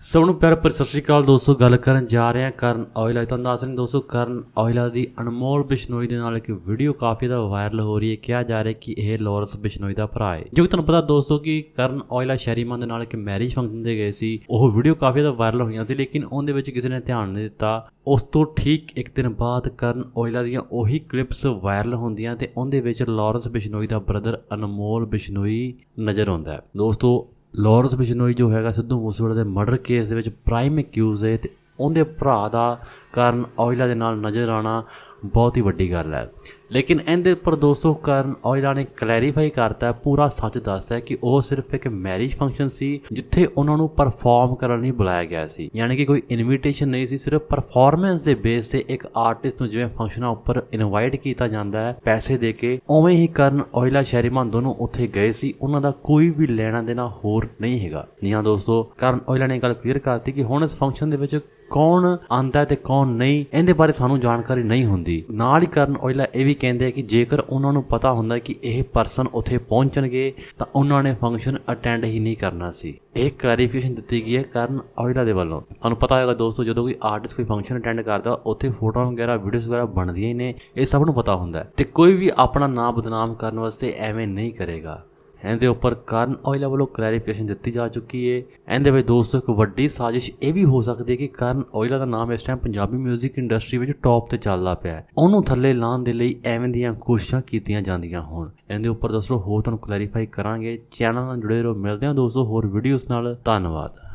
ਸਭ ਨੂੰ ਪਿਆਰ ਭਰੀ ਸਤਿ ਸ਼੍ਰੀ ਅਕਾਲ ਦੋਸਤੋ, ਗੱਲ ਕਰਨ ਜਾ ਰਹੇ ਹਾਂ ਕਰਨ ਔਜਲਾ ਤੁਹਾਨੂੰ ਦੱਸ ਰਹੇ ਦੋਸਤੋ, ਕਰਨ ਔਜਲਾ ਦੀ ਅਨਮੋਲ ਬਿਸ਼ਨੋਈ ਦੇ ਨਾਲ ਇੱਕ ਵੀਡੀਓ ਕਾਫੀ ਦਾ ਵਾਇਰਲ ਹੋ ਰਹੀ ਹੈ। ਕਿਹਾ ਜਾ ਰਿਹਾ ਕਿ ਇਹ ਲੋਰੈਂਸ ਬਿਸ਼ਨੋਈ ਦਾ ਭਰਾ ਹੈ। ਜੋ ਕਿ ਤੁਹਾਨੂੰ ਪਤਾ ਦੋਸਤੋ ਕਿ ਕਰਨ ਔਜਲਾ ਸ਼ੈਰੀਮਾਨ ਦੇ ਨਾਲ ਇੱਕ ਮੈਰਿਜ ਫੰਕਸ਼ਨ ਤੇ ਗਏ ਸੀ। ਉਹ ਵੀਡੀਓ ਕਾਫੀ ਦਾ ਵਾਇਰਲ ਹੋਈਆਂ ਸੀ, ਲੇਕਿਨ ਉਹਦੇ ਵਿੱਚ ਕਿਸੇ ਨੇ ਧਿਆਨ ਨਹੀਂ ਦਿੱਤਾ। ਉਸ ਤੋਂ ਠੀਕ ਇੱਕ ਦਿਨ ਬਾਅਦ ਕਰਨ ਔਜਲਾ ਦੀਆਂ ਉਹੀ ਕਲਿੱਪਸ ਵਾਇਰਲ ਹੁੰਦੀਆਂ ਤੇ ਉਹਦੇ ਵਿੱਚ ਲਾਰੈਂਸ ਬਿਸ਼ਨੋਈ ਦਾ ਬ੍ਰਦਰ ਅਨਮੋਲ ਬਿਸ਼ਨੋਈ ਨਜ਼ਰ ਆਉਂਦਾ ਹੈ। ਦੋਸਤੋ ਲਾਰੈਂਸ ਬਿਸ਼ਨੋਈ ਜੋ ਹੈਗਾ ਸਿੱਧੂ ਮੂਸੇਵਾਲੇ ਦੇ ਮਰਡਰ ਕੇਸ ਦੇ ਵਿੱਚ ਪ੍ਰਾਈਮ ਅਕਿਊਜ਼ ਹੈ ਤੇ ਉਹਦੇ ਭਰਾ ਦਾ ਕਾਰਨ ਔਜਲਾ ਦੇ ਨਾਲ ਨਜ਼ਰ ਆਣਾ ਬਹੁਤ ਹੀ ਵੱਡੀ ਗੱਲ ਹੈ। ਲੇਕਿਨ ਇਹਦੇ ਉੱਪਰ ਦੋਸਤੋ, ਕਾਰਨ ਔਜਲਾ ਨੇ ਕਲੈਰੀਫਾਈ ਕਰਤਾ, ਪੂਰਾ ਸੱਚ ਦੱਸਦਾ ਕਿ ਉਹ ਸਿਰਫ ਇੱਕ ਮੈਰਿਜ ਫੰਕਸ਼ਨ ਸੀ, ਜਿੱਥੇ ਉਹਨਾਂ ਨੂੰ ਪਰਫਾਰਮ ਕਰਨ ਲਈ ਬੁਲਾਇਆ ਗਿਆ ਸੀ। ਯਾਨੀ ਕਿ ਕੋਈ ਇਨਵੀਟੇਸ਼ਨ ਨਹੀਂ ਸੀ, ਸਿਰਫ ਪਰਫਾਰਮੈਂਸ ਦੇ ਬੇਸ ਤੇ ਇੱਕ ਆਰਟਿਸਟ ਨੂੰ ਜਿਵੇਂ ਫੰਕਸ਼ਨਾਂ ਉੱਪਰ ਇਨਵਾਈਟ ਕੀਤਾ ਜਾਂਦਾ ਹੈ, ਪੈਸੇ ਦੇ ਕੇ, ਉਵੇਂ ਹੀ ਕਰਨ ਔਜਲਾ ਸ਼ੈਰੀਮਾਨ ਦੋਨੋਂ ਉੱਥੇ ਗਏ ਸੀ। ਉਹਨਾਂ ਦਾ ਕੋਈ ਵੀ ਲੈਣਾ ਦੇਣਾ ਹੋਰ ਨਹੀਂ ਹੈਗਾ। ਜੀ ਹਾਂ ਦੋਸਤੋ, ਕਰਨ ਔਜਲਾ ਨੇ ਗੱਲ ਕਲੀਅਰ ਕਰਤੀ ਕਿ ਹੁਣ ਇਸ ਫੰਕਸ਼ਨ ਦੇ ਵਿੱਚ ਕੌਣ ਆਂਦਾ ਤੇ ਕੌਣ ਨਹੀਂ, ਇਹਦੇ ਬਾਰੇ ਸਾਨੂੰ ਜਾਣਕਾਰੀ ਨਹੀਂ ਹੁੰਦੀ। ਨਾਲ ਹੀ ਕਰਨ ਔਜਲਾ ਇਹ ਵੀ ਕਹਿੰਦੇ ਆ ਕਿ ਜੇਕਰ ਉਹਨਾਂ ਨੂੰ ਪਤਾ ਹੁੰਦਾ ਕਿ ਇਹ ਪਰਸਨ ਉੱਥੇ ਪਹੁੰਚਣਗੇ, ਤਾਂ ਉਹਨਾਂ ਨੇ ਫੰਕਸ਼ਨ ਅਟੈਂਡ ਹੀ ਨਹੀਂ ਕਰਨਾ ਸੀ। ਇਹ ਕਲੈਰੀਫਿਕੇਸ਼ਨ ਦਿੱਤੀ ਗਈ ਹੈ ਕਰਨ ਔਜਲਾ ਦੇ ਵੱਲੋਂ। ਤੁਹਾਨੂੰ ਪਤਾ ਹੋਵੇਗਾ ਦੋਸਤੋ, ਜਦੋਂ ਕੋਈ ਆਰਟਿਸਟ ਕੋਈ ਫੰਕਸ਼ਨ ਅਟੈਂਡ ਕਰਦਾ, ਉੱਥੇ ਫੋਟੋਆਂ ਵਗੈਰਾ ਵੀਡੀਓਜ਼ ਵਗੈਰਾ ਬਣਦੀਆਂ ਹੀ ਨੇ, ਇਹ ਸਭ ਨੂੰ ਪਤਾ ਹੁੰਦਾ ਹੈ। ਤੇ ਕੋਈ ਵੀ ਆਪਣਾ ਨਾਮ ਬਦਨਾਮ ਕਰਨ ਵਾਸਤੇ ਐਵੇਂ ਨਹੀਂ ਕਰੇਗਾ। ਇਹਦੇ ਉੱਪਰ ਕਰਨ ਔਜਲਾ ਵੱਲੋਂ ਕਲੈਰੀਫਿਕੇਸ਼ਨ ਦਿੱਤੀ ਜਾ ਚੁੱਕੀ ਹੈ ਇਹਦੇ ਵਿੱਚ ਦੋਸਤੋ, ਇੱਕ ਵੱਡੀ ਸਾਜ਼ਿਸ਼ ਇਹ ਵੀ ਹੋ ਸਕਦੀ ਹੈ ਕਿ ਕਰਨ ਔਜਲਾ ਦਾ ਨਾਮ ਇਸ ਟਾਈਮ ਪੰਜਾਬੀ 뮤직 ਇੰਡਸਟਰੀ ਵਿੱਚ ਟੌਪ ਤੇ ਚੱਲਦਾ ਪਿਆ ਹੈ। ਉਹਨੂੰ ਥੱਲੇ ਲਾਉਣ ਦੇ ਲਈ ਐਵੇਂ ਦੀਆਂ ਕੋਸ਼ਿਸ਼ਾਂ ਕੀਤੀਆਂ ਜਾਂਦੀਆਂ ਹੋਣ। ਇਹਦੇ ਉੱਪਰ ਦੋਸਤੋ, ਹੋਰ ਤੁਹਾਨੂੰ ਕਲੈਰੀਫਾਈ ਕਰਾਂਗੇ। ਚੈਨਲ ਨਾਲ ਜੁੜੇ ਰਹੋ। ਮਿਲਦੇ ਹਾਂ ਦੋਸਤੋ, ਹੋਰ ਵੀਡੀਓਜ਼ ਨਾਲ। ਧੰਨਵਾਦ।